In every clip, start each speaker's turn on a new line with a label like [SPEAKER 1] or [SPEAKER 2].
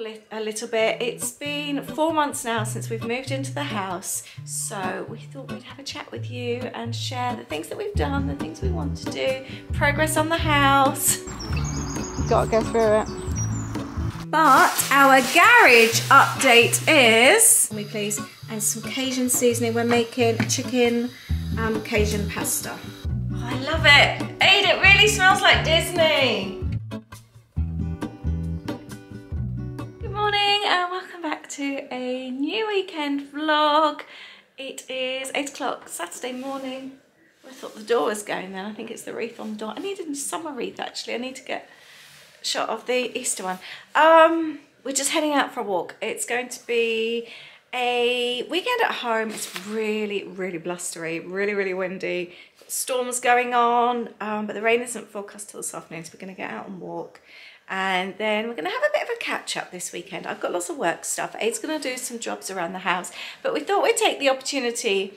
[SPEAKER 1] li- a little bit. It's been four months now since we've moved into the house, so we thought we'd have a chat with you and share the things that we've done, the things we want to do, progress on the house. Gotta go through it. But our garage update is, me please, and some Cajun seasoning. We're making chicken um, Cajun pasta. Oh, I love it. Ade, it really smells like Disney. Morning and welcome back to a new weekend vlog. It is 8 o'clock Saturday morning. I thought the door was going then. I think it's the wreath on the door. I need a summer wreath actually. I need to get a shot of the Easter one. Um, we're just heading out for a walk. It's going to be a weekend at home. It's really, really blustery, really, really windy. Storms going on, um, but the rain isn't forecast till this afternoon, so we're going to get out and walk. And then we're going to have a bit of a catch up this weekend. I've got lots of work stuff. Ade's going to do some jobs around the house, but we thought we'd take the opportunity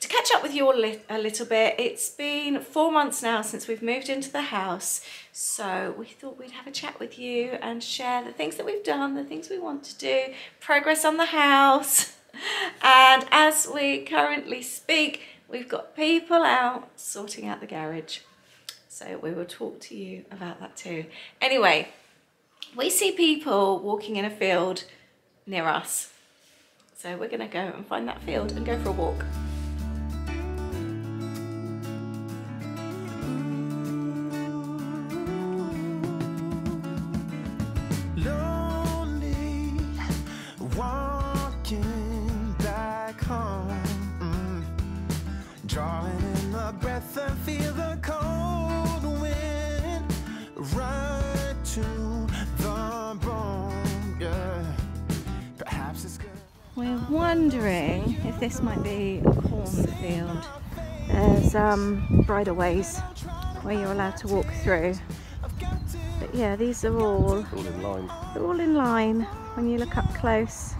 [SPEAKER 1] to catch up with you all a little bit. It's been four months now since we've moved into the house, so we thought we'd have a chat with you and share the things that we've done, the things we want to do, progress on the house. And as we currently speak, we've got people out sorting out the garage. So we will talk to you about that too. Anyway, we see people walking in a field near us. So we're gonna go and find that field and go for a walk. Wondering if this might be a cornfield. There's um, bridleways where you're allowed to walk through. But yeah, these are all,
[SPEAKER 2] all in line.
[SPEAKER 1] they're all in line when you look up close.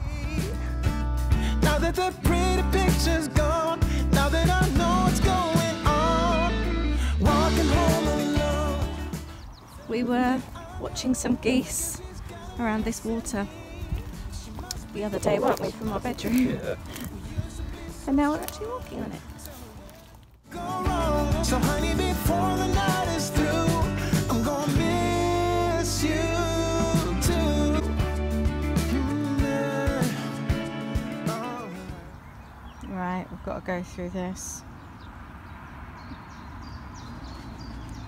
[SPEAKER 3] now that the pretty picture's gone now that i know what's going on walking home alone
[SPEAKER 1] We were watching some geese around this water the other day, weren't we, from our bedroom? And now we're actually walking on it.
[SPEAKER 3] go wrong. So honey, before the night is through, I'm gonna miss you too. Yeah.
[SPEAKER 1] Right, we've got to go through this.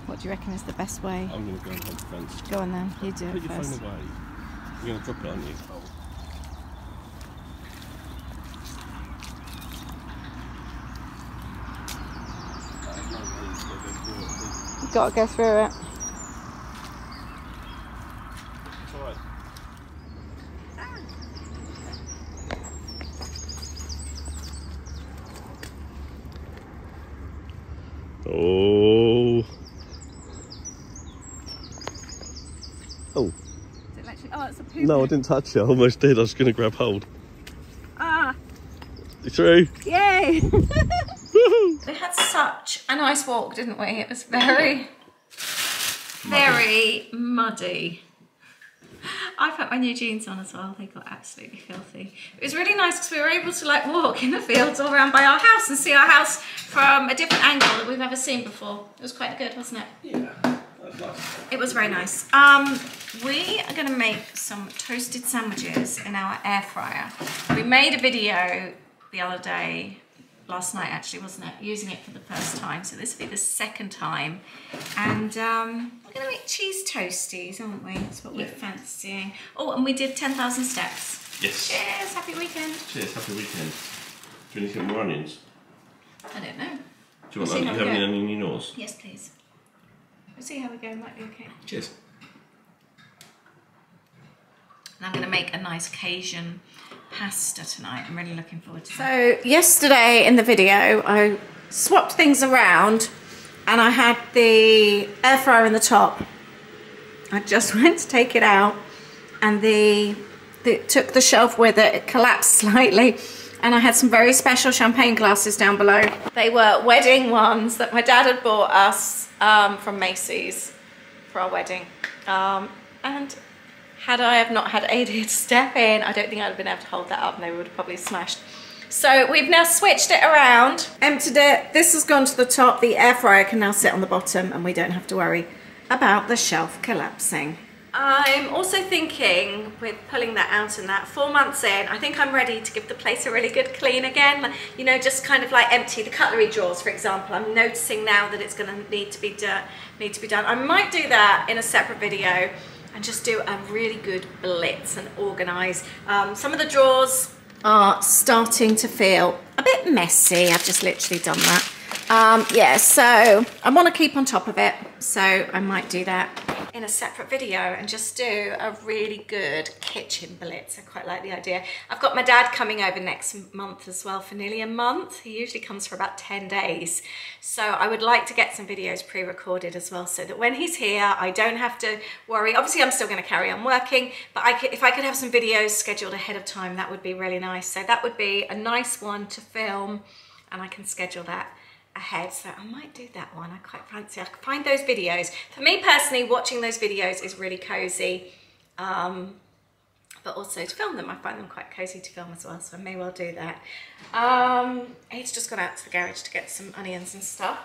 [SPEAKER 1] What do you reckon is the best way?
[SPEAKER 2] I'm going to go and hold the fence.
[SPEAKER 1] Go on then, you do
[SPEAKER 2] Put
[SPEAKER 1] it
[SPEAKER 2] your
[SPEAKER 1] first.
[SPEAKER 2] phone away. You're going to drop it, aren't you?
[SPEAKER 1] Got to go through it.
[SPEAKER 2] It's. Oh. Oh.
[SPEAKER 1] Is it actually, oh, it's a poop.
[SPEAKER 2] No, I didn't touch it. I almost did. I was going to grab hold.
[SPEAKER 1] Ah,
[SPEAKER 2] You through?
[SPEAKER 1] yay!
[SPEAKER 2] Woohoo!
[SPEAKER 1] we had such a nice walk, didn't we? It was very, very muddy. I put my new jeans on as well. They got absolutely filthy. It was really nice because we were able to like walk in the fields all around by our house and see our house from a different angle that we've ever seen before. It was quite good, wasn't it?
[SPEAKER 2] Yeah. That's nice.
[SPEAKER 1] It was very nice. Um, we are going to make some toasted sandwiches in our air fryer. We made a video the other day, last night actually, wasn't it? Using it for the first time. So this will be the second time. And um, we're going to make cheese toasties, aren't we? That's what we're fancying. Oh, and we did 10,000 steps.
[SPEAKER 2] Yes.
[SPEAKER 1] Cheers, happy weekend.
[SPEAKER 2] Cheers. Happy weekend. Do you need some more onions?
[SPEAKER 1] I don't know.
[SPEAKER 2] Do you
[SPEAKER 1] We'll
[SPEAKER 2] want
[SPEAKER 1] how
[SPEAKER 2] You have any onion in yours?
[SPEAKER 1] Yes, please. We'll see how we go, might be okay.
[SPEAKER 2] Cheers.
[SPEAKER 1] And I'm going to make a nice Cajun pasta tonight. I'm really looking forward to So yesterday in the video, I swapped things around and I had the air fryer in the top. I just went to take it out and the, the took the shelf with it, it collapsed slightly and I had some very special champagne glasses down below. They were wedding ones that my dad had bought us um, from Macy's for our wedding. Um, and had I have not had Ade to step in, I don't think I'd have been able to hold that up and they would have probably smashed. So we've now switched it around, emptied it. This has gone to the top. The air fryer can now sit on the bottom and we don't have to worry about the shelf collapsing. I'm also thinking with pulling that out and that four months in, I think I'm ready to give the place a really good clean again. You know, just kind of like empty the cutlery drawers, for example. I'm noticing now that it's going to need to be done. Need to be done. I might do that in a separate video and just do a really good blitz and organise. Um, some of the drawers are starting to feel a bit messy. I've just literally done that. Um, yeah, so I want to keep on top of it. So I might do that in a separate video and just do a really good kitchen blitz. I quite like the idea. I've got my dad coming over next month as well for nearly a month. He usually comes for about 10 days. So I would like to get some videos pre-recorded as well so that when he's here, I don't have to worry. Obviously, I'm still going to carry on working, but I could, if I could have some videos scheduled ahead of time, that would be really nice. So that would be a nice one to film and I can schedule that ahead so I might do that one I quite fancy I can find those videos for me personally watching those videos is really cozy um, but also to film them I find them quite cozy to film as well so I may well do that um, Ade's just gone out to the garage to get some onions and stuff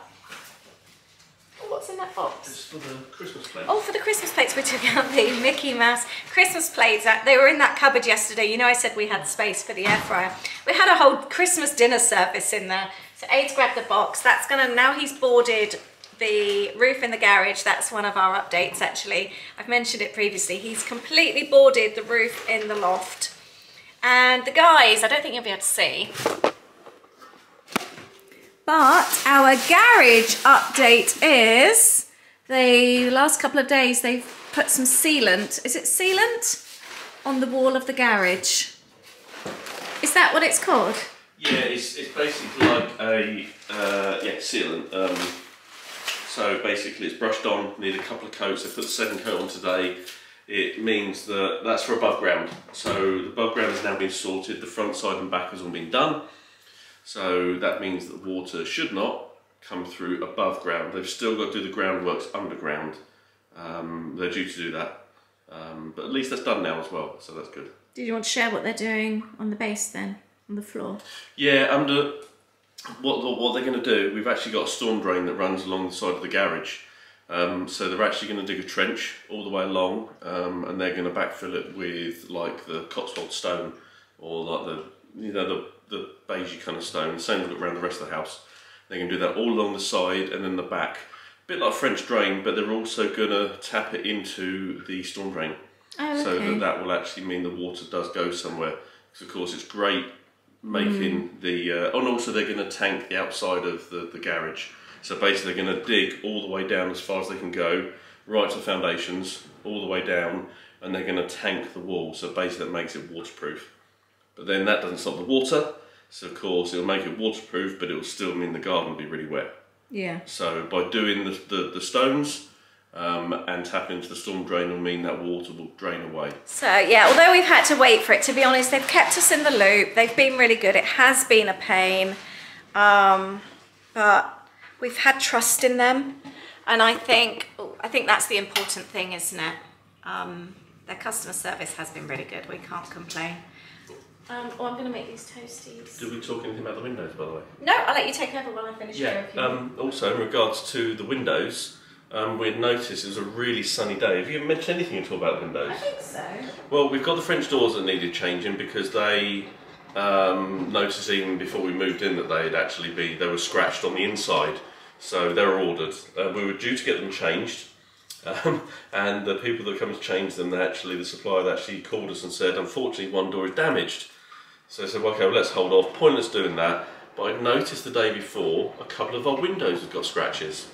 [SPEAKER 1] oh, what's in that box
[SPEAKER 2] It's for the Christmas plate.
[SPEAKER 1] Oh, for the Christmas plates, we took out the Mickey Mouse Christmas plates. They were in that cupboard yesterday. You know, I said we had space for the air fryer. We had a whole Christmas dinner service in there. So Ade's grabbed the box. That's gonna, now he's boarded the roof in the garage. That's one of our updates, actually. I've mentioned it previously. He's completely boarded the roof in the loft. And the guys, I don't think you'll be able to see, but our garage update is the last couple of days they've put some sealant. Is it sealant? On the wall of the garage. Is that what it's called?
[SPEAKER 2] Yeah, it's, it's basically like a uh, yeah sealant. Um, so basically, it's brushed on. Need a couple of coats. I put the second coat on today. It means that that's for above ground. So the above ground has now been sorted. The front side and back has all been done. So that means that water should not come through above ground. They've still got to do the groundworks underground. Um, they're due to do that, um, but at least that's done now as well. So that's good.
[SPEAKER 1] Did you want to share what they're doing on the base then? On the floor?
[SPEAKER 2] Yeah, under what what they're going to do, we've actually got a storm drain that runs along the side of the garage. Um, so they're actually going to dig a trench all the way along, um, and they're going to backfill it with like the Cotswold stone or like the you know the the beigey kind of stone. Same look around the rest of the house. They're going to do that all along the side and then the back, a bit like French drain, but they're also going to tap it into the storm drain
[SPEAKER 1] Oh,
[SPEAKER 2] so that that will actually mean the water does go somewhere. Because of course it's great making
[SPEAKER 1] Mm.
[SPEAKER 2] the, uh, and also they're going to tank the outside of the, the garage. So basically they're going to dig all the way down as far as they can go, right to the foundations, all the way down, and they're going to tank the wall. So basically that makes it waterproof. But then that doesn't stop the water. So of course it'll make it waterproof, but it will still mean the garden will be really wet.
[SPEAKER 1] Yeah.
[SPEAKER 2] So by doing the, the, the stones um, and tap into the storm drain will mean that water will drain away.
[SPEAKER 1] So yeah, although we've had to wait for it, to be honest, they've kept us in the loop. They've been really good. It has been a pain, um, but we've had trust in them, and I think I think that's the important thing, isn't it? Um, their customer service has been really good. We can't complain. Um, oh, I'm going to make these toasties.
[SPEAKER 2] Did we talk anything about the windows, by the way?
[SPEAKER 1] No, I'll let you take over while I finish here. if
[SPEAKER 2] Um, also, in regards to the windows, um, we'd noticed it was a really sunny day. Have you mentioned anything at all about the windows?
[SPEAKER 1] I think so.
[SPEAKER 2] Well, we've got the French doors that needed changing because they um, noticed even before we moved in that they'd actually be they were scratched on the inside, so they were ordered. Uh, we were due to get them changed, um, and the people that come to change them, they actually the supplier that actually called us and said, unfortunately, one door is damaged. So I said, well, okay, well, let's hold off. Pointless doing that. But I'd noticed the day before a couple of our windows had got scratches.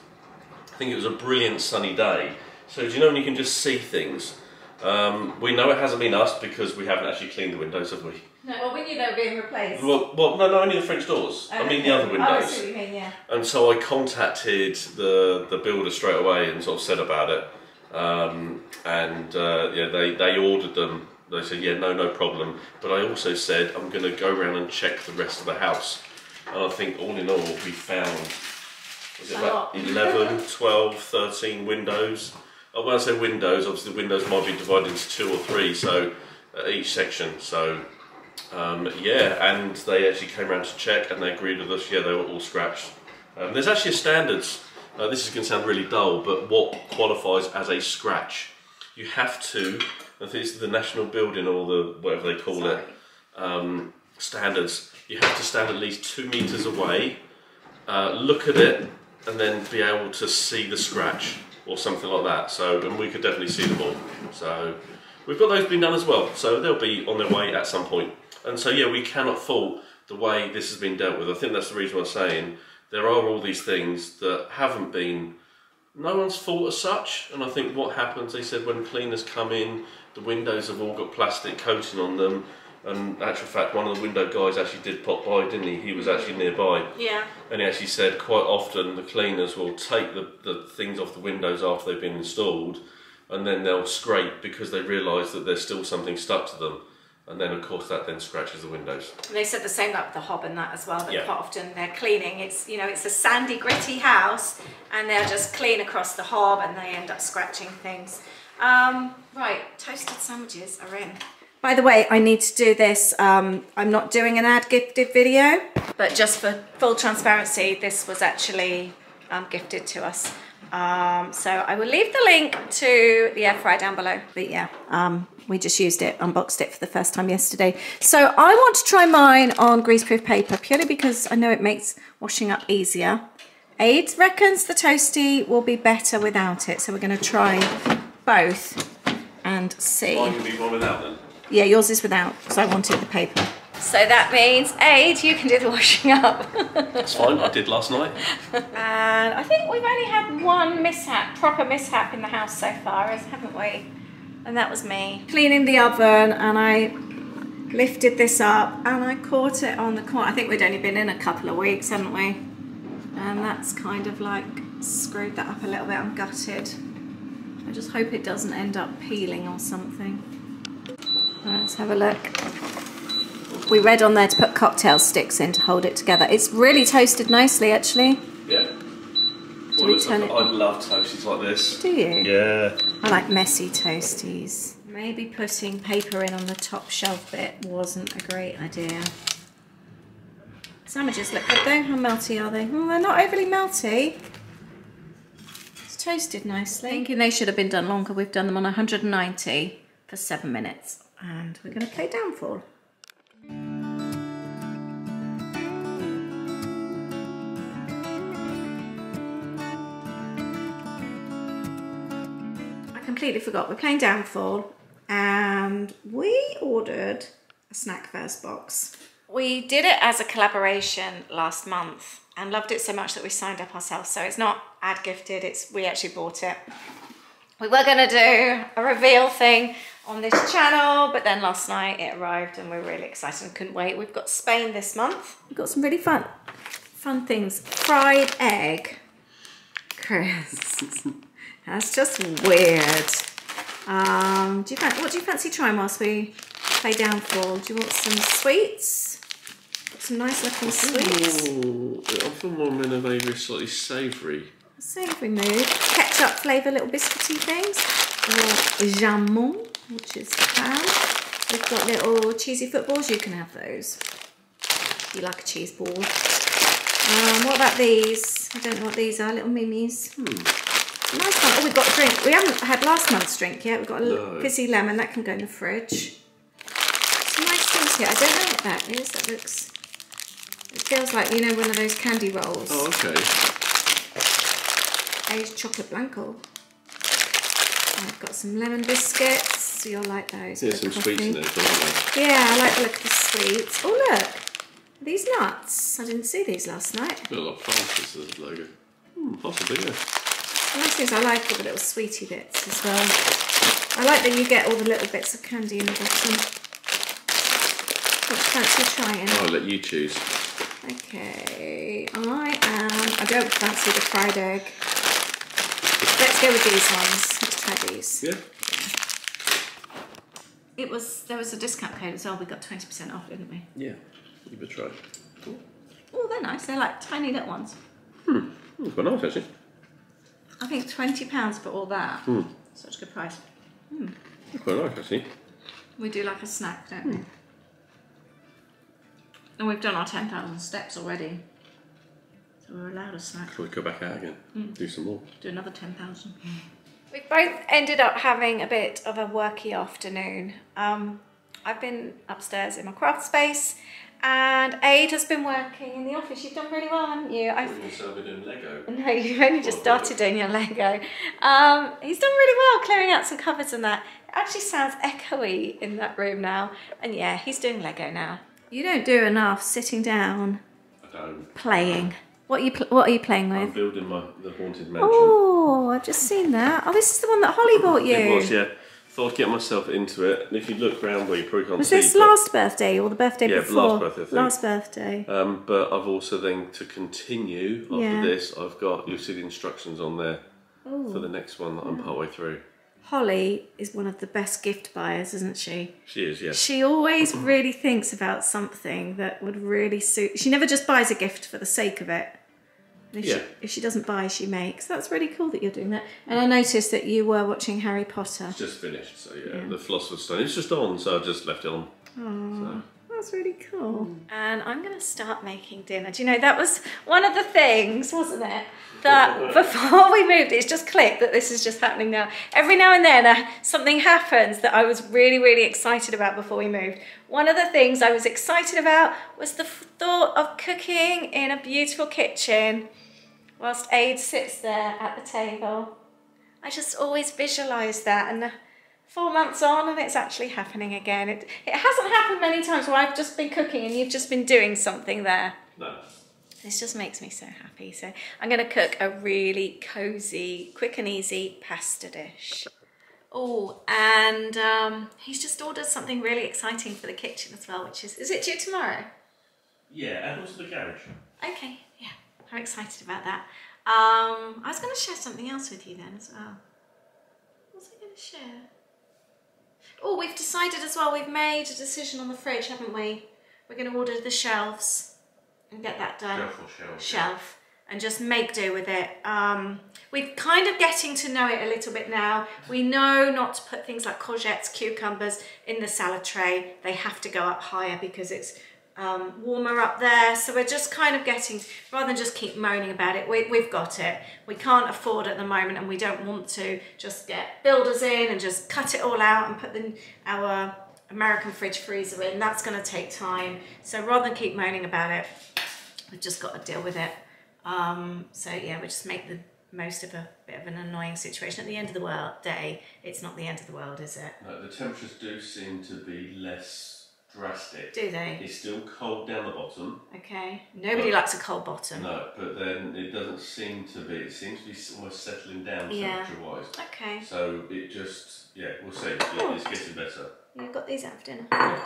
[SPEAKER 2] I think it was a brilliant sunny day. So do you know when you can just see things? Um, we know it hasn't been us because we haven't actually cleaned the windows, have we?
[SPEAKER 1] No, well, we knew they were being replaced.
[SPEAKER 2] Well, well no, no, only the French doors. I mean the other windows.
[SPEAKER 1] Oh, I see what you mean, yeah.
[SPEAKER 2] And so I contacted the the builder straight away and sort of said about it. Um, and uh, yeah, they, they ordered them. They said, yeah, no, no problem. But I also said I'm going to go around and check the rest of the house. And I think all in all, we found was it
[SPEAKER 1] A
[SPEAKER 2] about
[SPEAKER 1] lot.
[SPEAKER 2] 11, 12, 13 windows uh, when I say windows, obviously the windows might be divided into two or three, so uh, each section. So um, yeah, and they actually came around to check and they agreed with us. Yeah, they were all scratched. Um, there's actually a standards. Uh, this is going to sound really dull, but what qualifies as a scratch? You have to. I think it's the national building or the whatever they call it um, standards. You have to stand at least two meters away, uh, look at it, and then be able to see the scratch or something like that. So, and we could definitely see the ball. So, we've got those being done as well. So they'll be on their way at some point. And so, yeah, we cannot fault the way this has been dealt with. I think that's the reason I'm saying there are all these things that haven't been no one's fault as such. And I think what happens, they said when cleaners come in, the windows have all got plastic coating on them. And actual fact, one of the window guys actually did pop by, didn't he? He was actually nearby.
[SPEAKER 1] Yeah.
[SPEAKER 2] And he actually said quite often the cleaners will take the, the things off the windows after they've been installed and then they'll scrape because they realise that there's still something stuck to them. And then, of course, that then scratches the windows.
[SPEAKER 1] They said the same about the hob and that as well. That
[SPEAKER 2] Yeah.
[SPEAKER 1] quite often they're cleaning. It's you know it's a sandy, gritty house, and they'll just clean across the hob, and they end up scratching things. Um, right, toasted sandwiches are in. By the way, I need to do this. Um, I'm not doing an ad gifted video, but just for full transparency, this was actually um, gifted to us. Um, so I will leave the link to the air fryer down below. But yeah, um, we just used it, unboxed it for the first time yesterday. So I want to try mine on greaseproof paper purely because I know it makes washing up easier. Ade reckons the toasty will be better without it, so we're going to try both and see.
[SPEAKER 2] Mine can be one without then.
[SPEAKER 1] Yeah, yours is without, because I wanted the paper. So that means, Ade, you can do the washing up.
[SPEAKER 2] That's fine, I did last night.
[SPEAKER 1] and I think we've only had one mishap, proper mishap in the house so far, as haven't we? And that was me. Cleaning the oven, and I lifted this up, and I caught it on the corner. I think we'd only been in a couple of weeks, hadn't we? And that's kind of like screwed that up a little bit. I'm gutted. I just hope it doesn't end up peeling or something. Right, let's have a look. We read on there to put cocktail sticks in to hold it together. It's really toasted nicely, actually.
[SPEAKER 2] Yeah.
[SPEAKER 1] Do
[SPEAKER 2] Well,
[SPEAKER 1] we turn
[SPEAKER 2] like-
[SPEAKER 1] it-
[SPEAKER 2] I love toasties like this.
[SPEAKER 1] Do you?
[SPEAKER 2] Yeah.
[SPEAKER 1] I like messy toasties. Maybe putting paper in on the top shelf bit wasn't a great idea. Sandwiches look good though. How melty are they? Well, they're not overly melty. It's toasted nicely. Thinking they should have been done longer. We've done them on 190 for seven minutes. And we're going to play downfall. I completely forgot. We're playing Downfall and we ordered a snack first box. We did it as a collaboration last month and loved it so much that we signed up ourselves. So it's not ad gifted, it's we actually bought it. We were going to do a reveal thing on this channel, but then last night it arrived and we're really excited and couldn't wait. We've got Spain this month. We've got some really fun fun things. Fried egg. Chris. That's just weird. Um, do you fan- what do you fancy trying whilst we play Downfall? Do you want some sweets? Some nice looking sweets.
[SPEAKER 2] Ooh, I feel more in a maybe slightly savoury.
[SPEAKER 1] Savoury mood. Ketchup flavour little biscuity things. Jamon, which is pan. We've got little cheesy footballs. You can have those. You like a cheese ball. Um, what about these? I don't know what these are. Little mimis. Nice one. Oh, we've got a drink. We haven't had last month's drink yet. We've got a little
[SPEAKER 2] No.
[SPEAKER 1] fizzy lemon. That can go in the fridge. Some nice things here. I don't know what that is. That looks... It feels like, you know, one of those candy rolls.
[SPEAKER 2] Oh, okay.
[SPEAKER 1] aged chocolate blanco. I've got some lemon biscuits. So you'll like those.
[SPEAKER 2] Yeah, some
[SPEAKER 1] coffee.
[SPEAKER 2] sweets in there, don't they?
[SPEAKER 1] Yeah, I like the look of the sweets. Oh look, Are these nuts. I didn't see these last night.
[SPEAKER 2] A lot as the logo. Hmm, possibly, yeah.
[SPEAKER 1] Nice things. I like all the little sweetie bits as well. I like that you get all the little bits of candy in the bottom. What fancy trying?
[SPEAKER 2] I'll let you choose.
[SPEAKER 1] Okay, I am. I don't fancy the fried egg. Let's go with these ones. Let's try these.
[SPEAKER 2] Yeah.
[SPEAKER 1] It was there was a discount code as well. We got twenty percent off, didn't we?
[SPEAKER 2] Yeah. Give it a try.
[SPEAKER 1] Oh, they're nice. They're like tiny little ones.
[SPEAKER 2] Hmm, quite nice actually.
[SPEAKER 1] I think twenty pounds for all that. Hmm. such a good price. Hmm.
[SPEAKER 2] Quite nice actually.
[SPEAKER 1] We do like a snack, don't we? And we've done our 10,000 steps already. So we're allowed a snack.
[SPEAKER 2] Can we go back out again? Do some more.
[SPEAKER 1] Do another 10,000. We've both ended up having a bit of a worky afternoon. Um, I've been upstairs in my craft space and Ade has been working in the office. You've done really well, haven't you? I've
[SPEAKER 2] Also, we're doing Lego.
[SPEAKER 1] No, you've only just started doing your Lego. Um, he's done really well clearing out some cupboards and that. It actually sounds echoey in that room now. And yeah, he's doing Lego now. You don't do enough sitting down
[SPEAKER 2] I don't.
[SPEAKER 1] playing. What are you What are you playing with?
[SPEAKER 2] I'm building my the haunted mansion.
[SPEAKER 1] Oh, I've just seen that. Oh, this is the one that Holly bought you.
[SPEAKER 2] It was, yeah. Thought I'd get myself into it. And if you look round where you probably can't
[SPEAKER 1] Was
[SPEAKER 2] see.
[SPEAKER 1] this
[SPEAKER 2] but-
[SPEAKER 1] last birthday or the birthday
[SPEAKER 2] Yeah,
[SPEAKER 1] before?
[SPEAKER 2] last birthday, I think.
[SPEAKER 1] Last birthday.
[SPEAKER 2] Um, but I've also then to continue after
[SPEAKER 1] Yeah.
[SPEAKER 2] this. I've got you'll see the instructions on there for the next one that I'm partway through.
[SPEAKER 1] Holly is one of the best gift buyers, isn't she?
[SPEAKER 2] She is, yes.
[SPEAKER 1] She always really thinks about something that would really suit. She never just buys a gift for the sake of it. And if,
[SPEAKER 2] Yeah.
[SPEAKER 1] she, if she doesn't buy, she makes. That's really cool that you're doing that. And I noticed that you were watching Harry Potter.
[SPEAKER 2] It's just finished, so yeah, the Philosopher's Stone. It's just on, so I just left it on. So,
[SPEAKER 1] That's really cool. And I'm going to start making dinner. Do you know, that was one of the things, wasn't it? That before we moved, it's just clicked that this is just happening now. Every now and then, uh, something happens that I was really, really excited about before we moved. One of the things I was excited about was the thought of cooking in a beautiful kitchen whilst Ade sits there at the table. I just always visualise that, and four months on, and it's actually happening again. It it hasn't happened many times where I've just been cooking and you've just been doing something there.
[SPEAKER 2] no.
[SPEAKER 1] This just makes me so happy. So I'm going to cook a really cozy, quick and easy pasta dish. Oh, and um, he's just ordered something really exciting for the kitchen as well, which is is it due tomorrow?
[SPEAKER 2] Yeah, and also the garage.
[SPEAKER 1] Okay, I'm excited about that. Um, I was going to share something else with you then as well. What was I going to share? Oh, we've decided as well, we've made a decision on the fridge, haven't we? We're going to order the shelves and get that done.
[SPEAKER 2] Shelf or shelf?
[SPEAKER 1] Shelf. And just make do with it. Um, we're kind of getting to know it a little bit now. We know not to put things like courgettes, cucumbers in the salad tray. They have to go up higher because it's um, warmer up there. So we're just kind of getting, rather than just keep moaning about it, we, we've got it. We can't afford at the moment and we don't want to just get builders in and just cut it all out and put the, our American fridge freezer in. That's going to take time. So rather than keep moaning about it, we've just got to deal with it. Um, so yeah, we just make the most of a bit of an annoying situation. At the end of the world day, it's not the end of the world, is it?
[SPEAKER 2] No, the temperatures do seem to be less drastic.
[SPEAKER 1] Do they?
[SPEAKER 2] It's still cold down the bottom.
[SPEAKER 1] Okay. Nobody likes a cold bottom.
[SPEAKER 2] No, but then it doesn't seem to be. It seems to be almost settling down
[SPEAKER 1] Yeah.
[SPEAKER 2] temperature wise.
[SPEAKER 1] Okay.
[SPEAKER 2] So it just, yeah, we'll see. It's getting better.
[SPEAKER 1] You've got these out for dinner.
[SPEAKER 2] Yeah,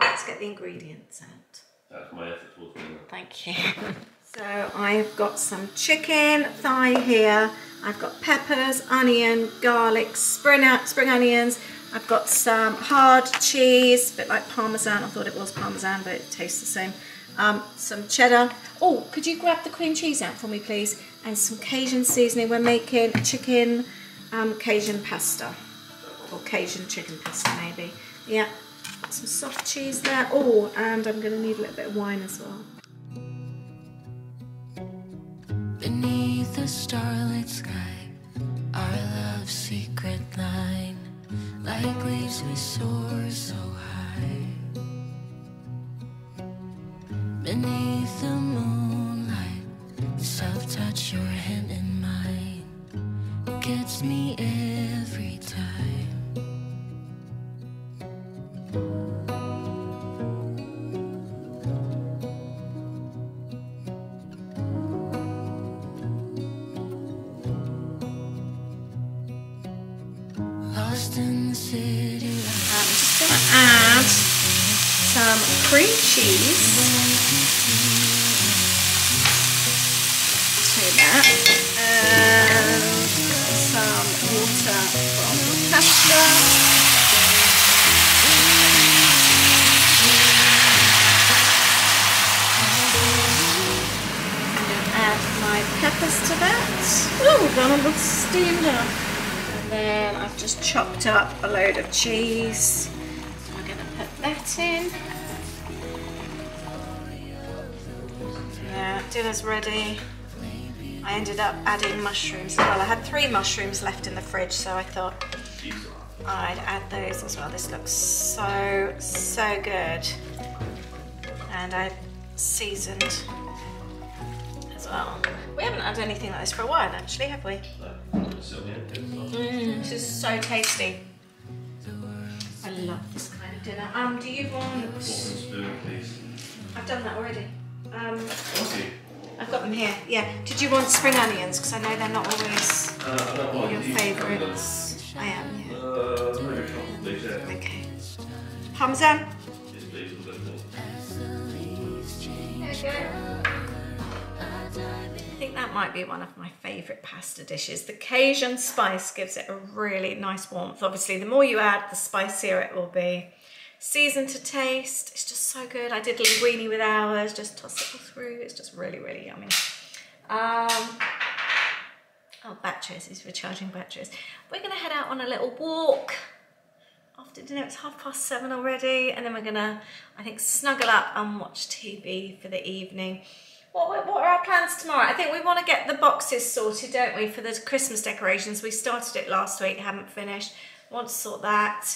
[SPEAKER 1] Let's get the ingredients out.
[SPEAKER 2] that's my effort towards dinner.
[SPEAKER 1] Thank you. So I've got some chicken thigh here. I've got peppers, onion, garlic, spring, spring onions. I've got some hard cheese, a bit like parmesan. I thought it was parmesan, but it tastes the same. Um, some cheddar. Oh, could you grab the cream cheese out for me, please? And some Cajun seasoning. We're making chicken um, Cajun pasta or Cajun chicken pasta, maybe. Yeah. Some soft cheese there. Oh, and I'm going to need a little bit of wine as well.
[SPEAKER 4] Beneath the starlit sky, our love's secret line, like leaves we soar so high. Beneath the moonlight, soft touch your hand in mine, gets me every time. Lost in the city.
[SPEAKER 1] I'm just going to add some cream cheese to that and some water from the pasta. I'm going to add my peppers to that. Oh, we've gone on the steamed up. then I've just chopped up a load of cheese. We're gonna put that in. Yeah, dinner's ready. I ended up adding mushrooms as well. I had three mushrooms left in the fridge, so I thought I'd add those as well. This looks so, so good. And I seasoned as well. We haven't had anything like this for a while actually, have we? Mm, this is so tasty. I love this kind of dinner. Um, do you want... I've done that already. Um, I've got them here. Yeah. Did you want spring onions? Because I know they're not always your favourites. I am, yeah. Okay. Parmesan. There we go. Think that might be one of my favourite pasta dishes. The Cajun spice gives it a really nice warmth. Obviously, the more you add, the spicier it will be. Seasoned to taste, it's just so good. I did linguine with ours, just toss it all through. It's just really, really yummy. Um, oh, batteries, he's recharging batteries. We're gonna head out on a little walk after dinner. It's half past seven already, and then we're gonna, I think, snuggle up and watch TV for the evening. What, what are our plans tomorrow? I think we want to get the boxes sorted, don't we, for the Christmas decorations. We started it last week, haven't finished. Want to sort that.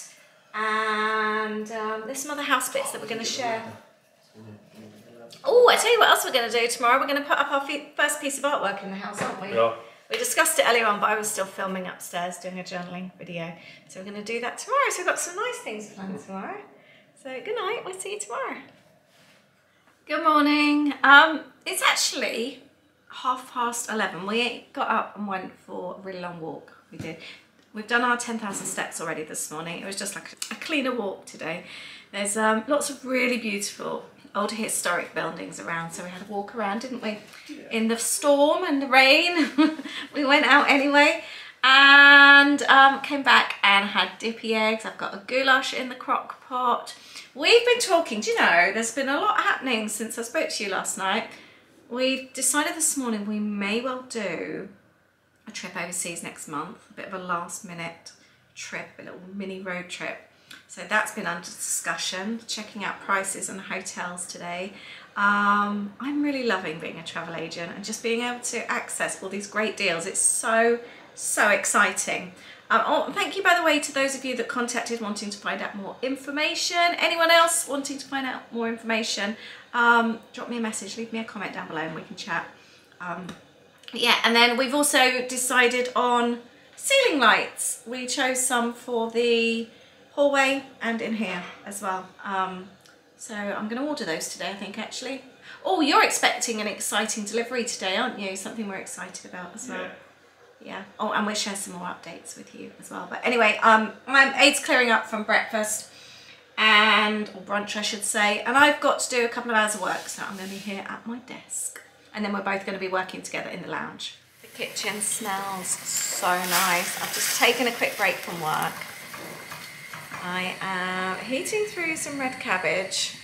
[SPEAKER 1] And um, there's some other house bits that we're going to share. Oh, I tell you what else we're going to do tomorrow. We're going to put up our first piece of artwork in the house, aren't we?
[SPEAKER 2] Yeah.
[SPEAKER 1] We discussed it earlier on, but I was still filming upstairs doing a journaling video. So we're going to do that tomorrow. So we've got some nice things planned tomorrow. So good night. We'll see you tomorrow. Good morning. Um, it's actually half past 11. We got up and went for a really long walk. We did. We've done our 10,000 steps already this morning. It was just like a cleaner walk today. There's um, lots of really beautiful old historic buildings around. So we had a walk around, didn't we? In the storm and the rain. we went out anyway and um, came back and had dippy eggs. I've got a goulash in the crock pot. We've been talking, do you know, there's been a lot happening since I spoke to you last night. We've decided this morning we may well do a trip overseas next month, a bit of a last minute trip, a little mini road trip. So that's been under discussion, checking out prices and hotels today. Um, I'm really loving being a travel agent and just being able to access all these great deals. It's so, so exciting. Um, oh, thank you, by the way, to those of you that contacted wanting to find out more information. Anyone else wanting to find out more information, um, drop me a message, leave me a comment down below and we can chat. Um, yeah, and then we've also decided on ceiling lights. We chose some for the hallway and in here as well. Um, so I'm going to order those today, I think, actually. Oh, you're expecting an exciting delivery today, aren't you? Something we're excited about as well. Yeah. Oh, and we'll share some more updates with you as well. But anyway, um, my Ade's clearing up from breakfast and, or brunch, I should say. And I've got to do a couple of hours of work, so I'm going to be here at my desk. And then we're both going to be working together in the lounge. The kitchen smells so nice. I've just taken a quick break from work. I am heating through some red cabbage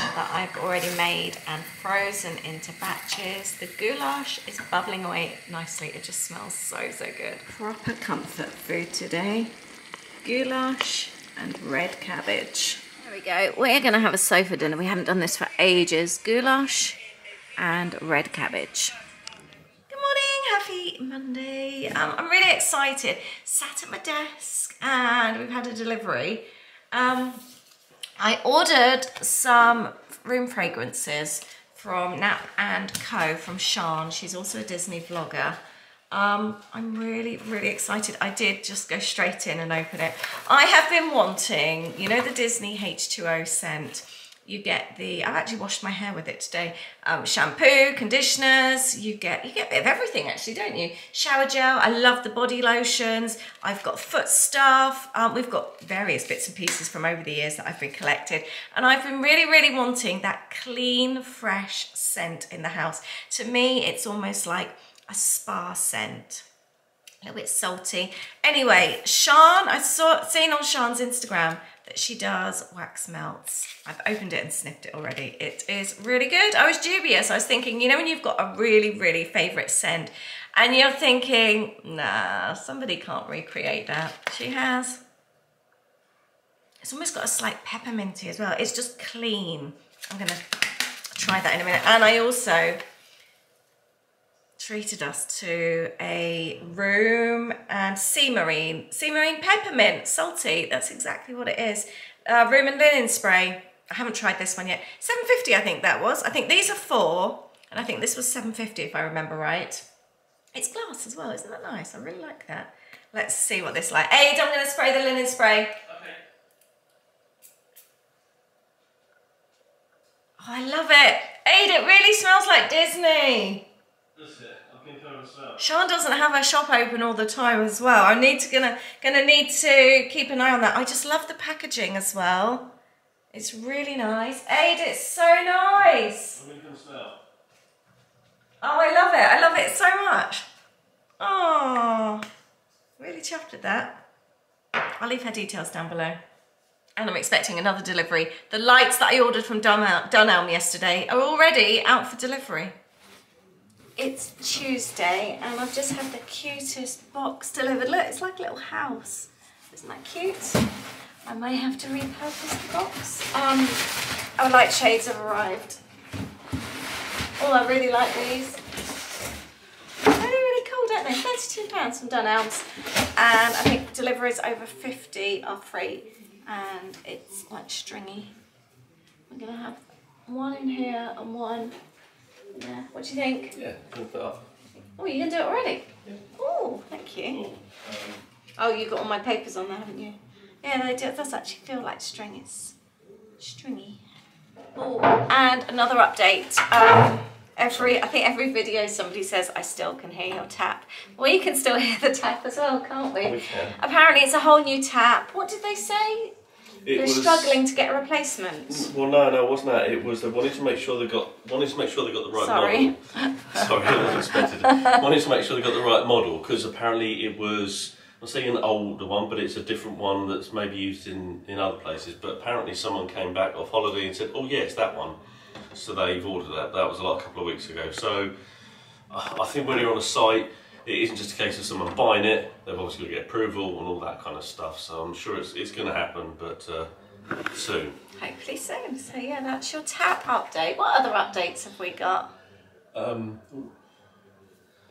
[SPEAKER 1] that I've already made and frozen into batches. The goulash is bubbling away nicely. It just smells so, so good. Proper comfort food today. Goulash and red cabbage. There we go. We're going to have a sofa dinner. We haven't done this for ages. Goulash and red cabbage. Good morning, happy Monday. Um, I'm really excited. Sat at my desk and we've had a delivery. Um, I ordered some room fragrances from Nap and Co from Sean. She's also a Disney vlogger. Um, I'm really, really excited. I did just go straight in and open it. I have been wanting, you know, the Disney H2O scent. You get the, I've actually washed my hair with it today. Um, shampoo, conditioners, you get, you get a bit of everything actually, don't you? Shower gel, I love the body lotions. I've got foot stuff. Um, we've got various bits and pieces from over the years that I've been collected. And I've been really, really wanting that clean, fresh scent in the house. To me, it's almost like a spa scent a little bit salty. Anyway, Sean, I saw seen on Sean's Instagram that she does wax melts. I've opened it and sniffed it already. It is really good. I was dubious. I was thinking, you know, when you've got a really, really favorite scent And you're thinking, nah, somebody can't recreate that. She has. It's almost got a slight pepperminty as well. It's just clean. I'm gonna try that in a minute. And I also treated us to a room and sea marine, sea marine peppermint, salty. That's exactly what it is. Uh, room and linen spray. I haven't tried this one yet. 750 I think that was. I think these are four and I think this was 750 if I remember right. It's glass as well, isn't that nice? I really like that. Let's see what this like. Ade, I'm gonna spray the linen spray. Oh, I love it. Ade, it really smells like Disney. Sean doesn't have her shop open all the time as well. I need to gonna gonna need to keep an eye on that. I just love the packaging as well. It's really nice. Ade, it's so nice. Oh, I love it. I love it so much. Oh, really chuffed with that. I'll leave her details down below. And I'm expecting another delivery. The lights that I ordered from Dunelm yesterday are already out for delivery. It's Tuesday and I've just had the cutest box delivered. Look, it's like a little house. Isn't that cute? I may have to repurpose the box. Um, our light shades have arrived. Oh, I really like these. They're really cool, don't they? £32 from Dunelms. And I think deliveries over 50 are free. And it's like stringy. I'm gonna have one in here and one there. What do you think?
[SPEAKER 2] Yeah, can put up.
[SPEAKER 1] Oh, you can do it already? Yeah. Oh, thank you. Oh, you've got all my papers on there, haven't you? Yeah, they do. It does actually feel like string. It's stringy. Oh, and another update. Um, every, I think every video somebody says, I still can hear your tap. Well, you can still hear the tap as well, can't we?
[SPEAKER 2] We can.
[SPEAKER 1] Apparently it's a whole new tap. What did they say?
[SPEAKER 2] It
[SPEAKER 1] They're
[SPEAKER 2] was-
[SPEAKER 1] struggling to get a replacement.
[SPEAKER 2] Well, no, no, it wasn't that. It was they wanted to make sure they got wanted to make sure they got the right
[SPEAKER 1] Sorry.
[SPEAKER 2] model. Sorry, I wasn't expected. wanted to make sure they got the right model because apparently it was. I'm saying an older one, but it's a different one that's maybe used in, in other places. But apparently someone came back off holiday and said, "Oh yeah, it's that one." So they've ordered that. That was like a couple of weeks ago. So I think when you're on a site, it isn't just a case of someone buying it. They've obviously got to get approval and all that kind of stuff. So I'm sure it's it's going to happen, but uh, soon.
[SPEAKER 1] Hopefully soon. So yeah, that's your tap update. What other updates have we got?
[SPEAKER 2] Um,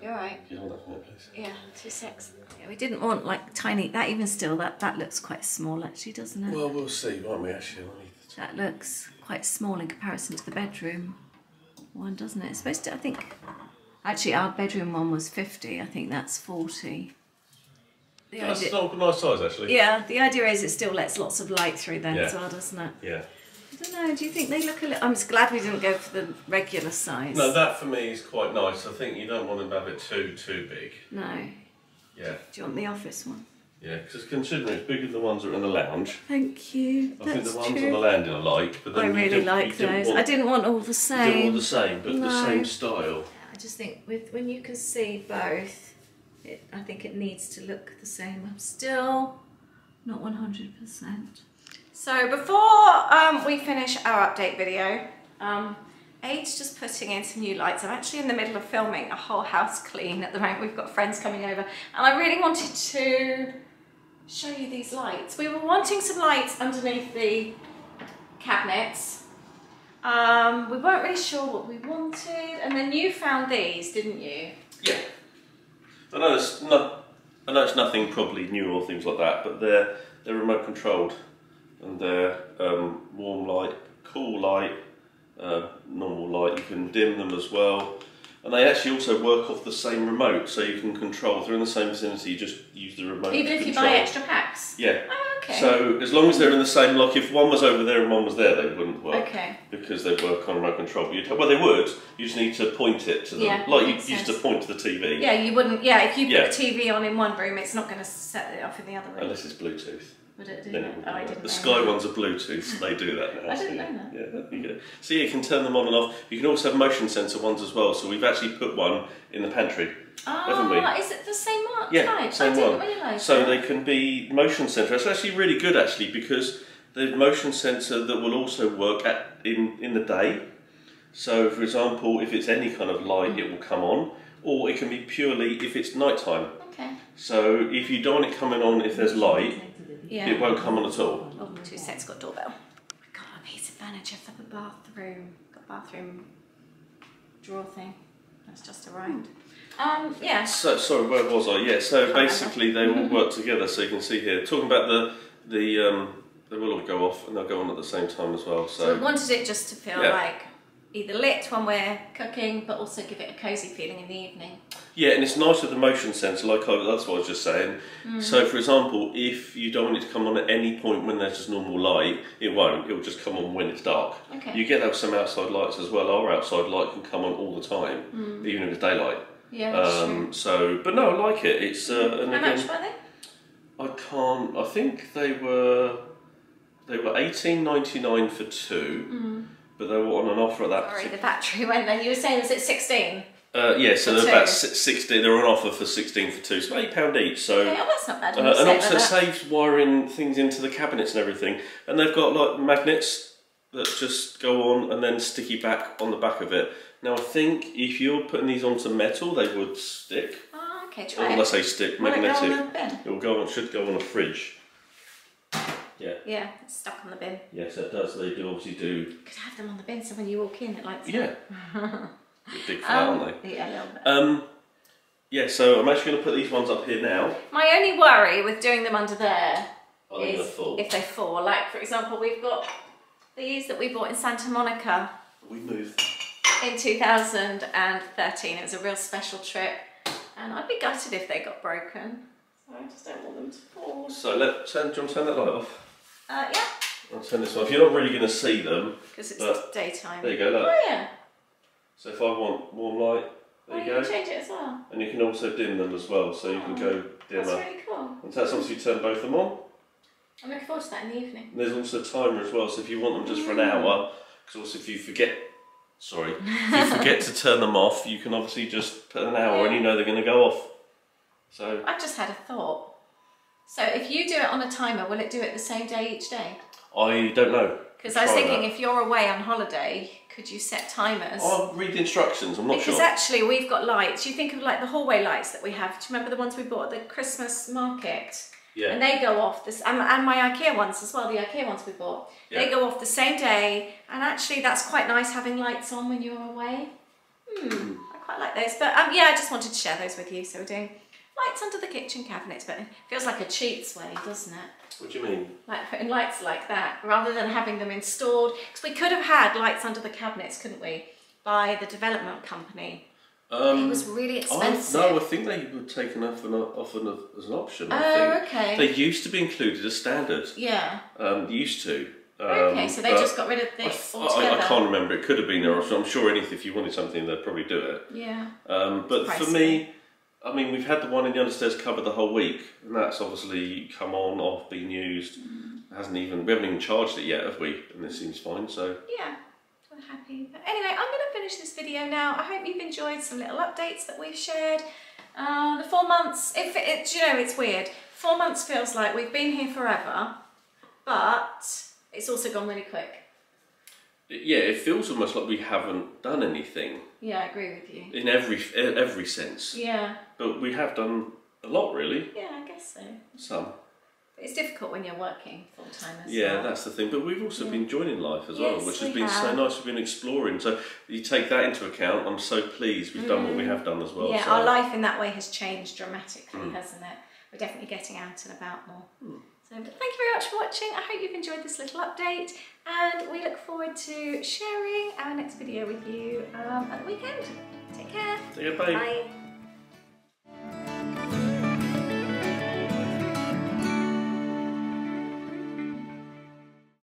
[SPEAKER 1] You're right.
[SPEAKER 2] you hold that for me, please.
[SPEAKER 1] Yeah, two six. Yeah, we didn't want like tiny. That even still, that that looks quite small actually, doesn't it?
[SPEAKER 2] Well, we'll see, won't we? Actually, underneath the top.
[SPEAKER 1] that looks quite small in comparison to the bedroom one, doesn't it? It's supposed to. I think. Actually, our bedroom one was fifty. I think that's forty. The
[SPEAKER 2] That's
[SPEAKER 1] idea,
[SPEAKER 2] not a nice size, actually.
[SPEAKER 1] yeah, the idea is it still lets lots of light through then as well, doesn't it?
[SPEAKER 2] Yeah.
[SPEAKER 1] I don't know. Do you think they look a little? I'm just glad we didn't go for the regular size.
[SPEAKER 2] No, that for me is quite nice. I think you don't want them to have it too too big.
[SPEAKER 1] No.
[SPEAKER 2] Yeah.
[SPEAKER 1] Do you want the office one?
[SPEAKER 2] Yeah, because considering it's bigger than the ones that are in the lounge.
[SPEAKER 1] Thank you.
[SPEAKER 2] I
[SPEAKER 1] That's
[SPEAKER 2] think the ones
[SPEAKER 1] true.
[SPEAKER 2] on the landing I like, but then
[SPEAKER 1] I really like those.
[SPEAKER 2] Want,
[SPEAKER 1] I didn't want all the
[SPEAKER 2] you didn't
[SPEAKER 1] same.
[SPEAKER 2] want the same, but the same style.
[SPEAKER 1] I just think with when you can see both, it, I think it needs to look the same. I'm still not 100%. So before um, we finish our update video, um, Ade's just putting in some new lights. I'm actually in the middle of filming a whole house clean at the moment. We've got friends coming over and I really wanted to show you these lights. We were wanting some lights underneath the cabinets. Um, we weren't really sure what we wanted, and then you found these, didn't you?
[SPEAKER 2] Yeah. I know it's not. I know it's nothing probably new or things like that, but they're they're remote controlled, and they're um, warm light, cool light, uh, normal light. You can dim them as well, and they actually also work off the same remote, so you can control. If they're in the same vicinity, you just use the remote.
[SPEAKER 1] Even if you buy extra packs.
[SPEAKER 2] Yeah.
[SPEAKER 1] Oh, okay.
[SPEAKER 2] So as long as they're in the same, lock, if one was over there and one was there, they wouldn't work.
[SPEAKER 1] Okay.
[SPEAKER 2] Because they work on remote control. But you'd, well, they would. You just need to point it to them,
[SPEAKER 1] Yeah,
[SPEAKER 2] like you
[SPEAKER 1] makes
[SPEAKER 2] used to point to the TV.
[SPEAKER 1] yeah, you wouldn't. Yeah, if you put
[SPEAKER 2] Yeah.
[SPEAKER 1] the TV on in one room, it's not going to set it off in the other room.
[SPEAKER 2] Unless it's Bluetooth.
[SPEAKER 1] Would it do
[SPEAKER 2] Then
[SPEAKER 1] that?
[SPEAKER 2] it
[SPEAKER 1] Oh, I didn't
[SPEAKER 2] the Sky
[SPEAKER 1] that.
[SPEAKER 2] ones are Bluetooth. They do that now.
[SPEAKER 1] I
[SPEAKER 2] so
[SPEAKER 1] didn't
[SPEAKER 2] yeah.
[SPEAKER 1] know that.
[SPEAKER 2] Yeah, good. So you can turn them on and off. You can also have motion sensor ones as well. So we've actually put one in the pantry. Haven't we?
[SPEAKER 1] Ah, is it the same mark
[SPEAKER 2] Yeah, same
[SPEAKER 1] I didn't
[SPEAKER 2] one.
[SPEAKER 1] realise
[SPEAKER 2] So
[SPEAKER 1] that.
[SPEAKER 2] they can be motion sensor. It's actually really good actually because the motion sensor that will also work at in in the day. So for example, if it's any kind of light, it will come on. or it can be purely if it's nighttime.
[SPEAKER 1] Okay.
[SPEAKER 2] So if you don't want it coming on if there's light,
[SPEAKER 1] Yeah.
[SPEAKER 2] it won't come on at all.
[SPEAKER 1] Oh, two sets got doorbell. I got a piece of furniture for the bathroom. Got bathroom drawer thing. That's just arrived. Um, yeah.
[SPEAKER 2] So sorry, where was I? Yeah. So
[SPEAKER 1] Can't
[SPEAKER 2] basically, they all work together. So you can see here, talking about the the um, they will all go off and they'll go on at the same time as well.
[SPEAKER 1] So we wanted it just to feel
[SPEAKER 2] Yeah.
[SPEAKER 1] like either lit when we're cooking, but also give it a cosy feeling in the evening.
[SPEAKER 2] yeah, and it's nice with the motion sensor. Like I, that's what I was just saying.
[SPEAKER 1] Mm.
[SPEAKER 2] So for example, if you don't want it to come on at any point when there's just normal light, it won't. It will just come on when it's dark.
[SPEAKER 1] Okay.
[SPEAKER 2] You get that with some outside lights as well. Our outside light can come on all the time, even if it's daylight.
[SPEAKER 1] Yeah, Mm.
[SPEAKER 2] Um, so, but no, I like it. It's uh,
[SPEAKER 1] true.
[SPEAKER 2] and
[SPEAKER 1] How
[SPEAKER 2] again,
[SPEAKER 1] much were they?
[SPEAKER 2] I can't. I think they were they were eighteen ninety nine for two, but they were on an offer at that.
[SPEAKER 1] Sorry, the battery went there. You were saying was it 16?
[SPEAKER 2] Uh, yeah, so they're about
[SPEAKER 1] two.
[SPEAKER 2] sixteen. They're on offer for sixteen for two, so eight pound each. So.
[SPEAKER 1] Okay, oh, that's not bad.
[SPEAKER 2] Uh, and
[SPEAKER 1] said
[SPEAKER 2] also
[SPEAKER 1] that.
[SPEAKER 2] saves wiring things into the cabinets and everything. And they've got like magnets that just go on and then sticky back on the back of it. Now I think if you're putting these onto metal, they would stick.
[SPEAKER 1] Oh, okay, try it.
[SPEAKER 2] say stick,
[SPEAKER 1] Will it go
[SPEAKER 2] magnetic.
[SPEAKER 1] on the bin?
[SPEAKER 2] It will go on. Should go on a fridge. Yeah.
[SPEAKER 1] Yeah, it's stuck on the bin.
[SPEAKER 2] Yes, it does. They do obviously do.
[SPEAKER 1] You Could have them on the bin so when you walk in it lights up.
[SPEAKER 2] Yeah. Big fat,
[SPEAKER 1] Um,
[SPEAKER 2] aren't they?
[SPEAKER 1] yeah, a little bit.
[SPEAKER 2] Um. Yeah. So I'm actually going to put these ones up here now.
[SPEAKER 1] My only worry with doing them under there
[SPEAKER 2] Are they
[SPEAKER 1] is
[SPEAKER 2] fall?
[SPEAKER 1] if they fall. Like, for example, we've got these that we bought in Santa Monica
[SPEAKER 2] We move.
[SPEAKER 1] in 2013. It was a real special trip. And I'd be gutted if they got broken. So I just don't want them to fall.
[SPEAKER 2] So let turn. Do you want to turn that light off?
[SPEAKER 1] Uh, yeah,
[SPEAKER 2] I'll turn this. If you're not really going to see them,
[SPEAKER 1] because it's daytime.
[SPEAKER 2] there you go. Look.
[SPEAKER 1] Oh, yeah.
[SPEAKER 2] So if I want warm light, there
[SPEAKER 1] Oh,
[SPEAKER 2] you
[SPEAKER 1] you
[SPEAKER 2] go.
[SPEAKER 1] can change it as well.
[SPEAKER 2] And you can also dim them as well, so you can go dimmer.
[SPEAKER 1] That's really cool.
[SPEAKER 2] And that's obviously you turn both of them on.
[SPEAKER 1] I'm looking forward to that in the evening.
[SPEAKER 2] And there's also a timer as well, so if you want them just for an
[SPEAKER 1] Mm.
[SPEAKER 2] hour, because also if you forget, sorry, if you forget to turn them off, you can obviously just put an hour and you know they're going to go off. So
[SPEAKER 1] I've just had a thought. So if you do it on a timer, will it do it the same day each day?
[SPEAKER 2] I don't know.
[SPEAKER 1] Because I was thinking
[SPEAKER 2] that.
[SPEAKER 1] if you're away on holiday, could you set timers?
[SPEAKER 2] I'll read the instructions. I'm not
[SPEAKER 1] because
[SPEAKER 2] sure.
[SPEAKER 1] Because actually we've got lights. You think of like the hallway lights that we have. Do you remember the ones we bought at the Christmas market?
[SPEAKER 2] yeah.
[SPEAKER 1] And they go off this, and, and my IKEA ones as well. The IKEA ones we bought,
[SPEAKER 2] Yeah.
[SPEAKER 1] they go off the same day. And actually, that's quite nice having lights on when you're away. Hmm, I quite like those. But um, yeah, I just wanted to share those with you. So we're doing lights under the kitchen cabinets, but it feels like a cheats way, doesn't it?
[SPEAKER 2] what do you mean?
[SPEAKER 1] like putting lights like that rather than having them installed because we could have had lights under the cabinets couldn't we by the development company
[SPEAKER 2] Um,
[SPEAKER 1] it was really
[SPEAKER 2] I,
[SPEAKER 1] expensive
[SPEAKER 2] no, I think they were taken off, an, off an, as an option. I
[SPEAKER 1] oh
[SPEAKER 2] think.
[SPEAKER 1] okay
[SPEAKER 2] They used to be included as standard.
[SPEAKER 1] yeah
[SPEAKER 2] Um, used to. Um,
[SPEAKER 1] okay so they just got rid of this
[SPEAKER 2] I,
[SPEAKER 1] altogether
[SPEAKER 2] I can't remember. It could have been there. I'm sure anything. If you wanted something, they'd probably do it.
[SPEAKER 1] yeah
[SPEAKER 2] Um, but for
[SPEAKER 1] pricey.
[SPEAKER 2] me, I mean, we've had the one in the understairs covered the whole week, and that's obviously come on, off, been used.
[SPEAKER 1] Mm.
[SPEAKER 2] Hasn't even we haven't even charged it yet, have we? And this seems fine. So
[SPEAKER 1] yeah we're happy but anyway i'm going to finish this video now i hope you've enjoyed some little updates that we've shared uh, the four months if it you know it's weird four months feels like we've been here forever but it's also gone really quick
[SPEAKER 2] yeah, it feels almost like we haven't done anything
[SPEAKER 1] yeah i agree with you
[SPEAKER 2] in every every sense.
[SPEAKER 1] yeah
[SPEAKER 2] But we have done a lot, really.
[SPEAKER 1] Yeah, I guess so.
[SPEAKER 2] Some.
[SPEAKER 1] But it's difficult when you're working full time as
[SPEAKER 2] Yeah,
[SPEAKER 1] well.
[SPEAKER 2] Yeah, that's the thing. But we've also
[SPEAKER 1] Yeah.
[SPEAKER 2] been joining life as well, which has
[SPEAKER 1] we
[SPEAKER 2] been so nice. We've been exploring. So you take that into account. I'm so pleased we've done what we have done as well.
[SPEAKER 1] Mm. yeah,
[SPEAKER 2] so.
[SPEAKER 1] our life in that way has changed dramatically,
[SPEAKER 2] Mm.
[SPEAKER 1] hasn't it? We're definitely getting out and about more. So thank you very much for watching. I hope you've enjoyed this little update and we look forward to sharing our next video with you um, at the weekend. Take care.
[SPEAKER 2] Take care, bye.
[SPEAKER 1] Bye.